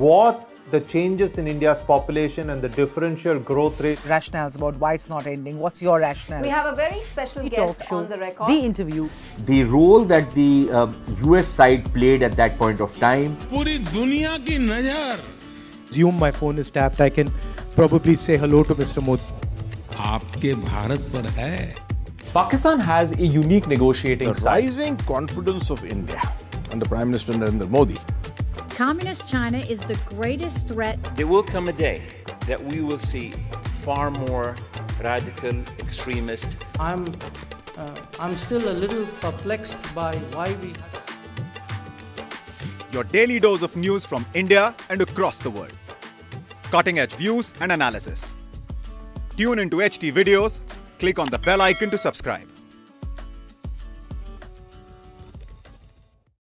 what the changes in India's population and the differential growth rate. rationales about why it's not ending. What's your rationale? We have a very special The guest talk show, on the record. The interview. the role that the uh, US side played at that point of time. पूरी दुनिया की नजर assume my phone is tapped, I can probably say hello to Mr. Modi. आपके भारत पर है Pakistan has a unique negotiating The style. rising confidence of India under Prime Minister Narendra Modi Communist China is the greatest threat There will come a day that we will see far more radical extremists. I'm, uh, I'm still a little perplexed by why we. Your daily dose of news from India and across the world. Cutting edge views and analysis. Tune into HT videos, click on the bell icon to subscribe.